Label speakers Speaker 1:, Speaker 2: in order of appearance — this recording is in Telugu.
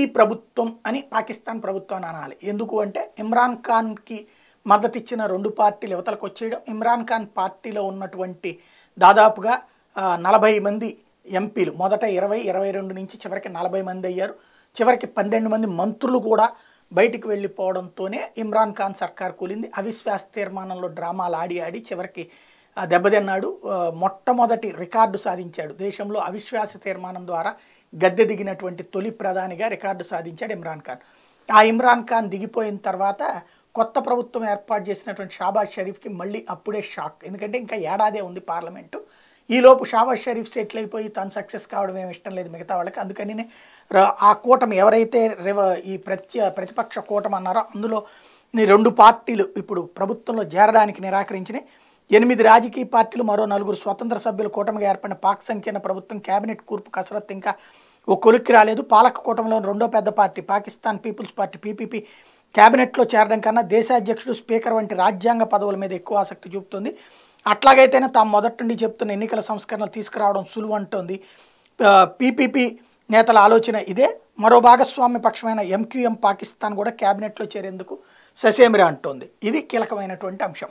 Speaker 1: మోదీ ప్రభుత్వం అని పాకిస్తాన్ ప్రభుత్వం అనాలి. ఎందుకు అంటే ఇమ్రాన్ ఖాన్కి మద్దతు ఇచ్చిన రెండు పార్టీలు యువతలకు వచ్చేయడం ఇమ్రాన్ ఖాన్ పార్టీలో ఉన్నటువంటి దాదాపుగా నలభై మంది ఎంపీలు మొదట ఇరవై ఇరవై రెండు నుంచి చివరికి నలభై మంది అయ్యారు. చివరికి పన్నెండు మంది మంత్రులు కూడా బయటికి వెళ్ళిపోవడంతోనే ఇమ్రాన్ ఖాన్ సర్కార్ కూలింది. అవిశ్వాస తీర్మానంలో డ్రామాలు ఆడి ఆడి చివరికి దెబ్బతిన్నాడు. మొట్టమొదటి రికార్డు సాధించాడు. దేశంలో అవిశ్వాస తీర్మానం ద్వారా గద్దె దిగినటువంటి తొలి ప్రధానిగా రికార్డు సాధించాడు ఇమ్రాన్ ఖాన్. ఆ ఇమ్రాన్ ఖాన్ దిగిపోయిన తర్వాత కొత్త ప్రభుత్వం ఏర్పాటు చేసినటువంటి షాబాజ్ షరీఫ్కి మళ్ళీ అప్పుడే షాక్. ఎందుకంటే ఇంకా ఏడాదే ఉంది పార్లమెంటు. ఈలోపు షాబాజ్ షరీఫ్ సెటిల్ అయిపోయి తను సక్సెస్ కావడం ఏమి ఇష్టం లేదు మిగతా వాళ్ళకి. అందుకని ర- ఆ కూటమి ఎవరైతే రివ ఈ ప్రత్య ప్రతిపక్ష కూటమి అన్నారో అందులో రెండు పార్టీలు ఇప్పుడు ప్రభుత్వంలో చేరడానికి నిరాకరించినాయి. ఎనిమిది రాజకీయ పార్టీలు మరో నలుగురు స్వతంత్ర సభ్యులు కూటమిగా ఏర్పడిన పాక్ సంకీర్ణ ప్రభుత్వం కేబినెట్ కూర్పు కసరత్తు. ఇంకా ఓ కొలిక్కి రాలేదు. పాలక కూటమిలోని రెండో పెద్ద party Pakistan Peoples Party PPP కేబినెట్లో చేరడం కన్నా దేశాధ్యక్షుడు స్పీకర్ వంటి రాజ్యాంగ పదవుల మీద ఎక్కువ ఆసక్తి చూపుతుంది. అట్లాగైతేనే తాము మొదటి నుండి చెప్తున్న ఎన్నికల సంస్కరణలు తీసుకురావడం సులువు అంటోంది. పీపీపీ నేతల ఆలోచన ఇదే. మరో భాగస్వామ్య పక్షమైన ఎంక్యూఎం పాకిస్తాన్ కూడా కేబినెట్లో చేరేందుకు ససేమిరా అంటోంది. ఇది కీలకమైనటువంటి అంశం.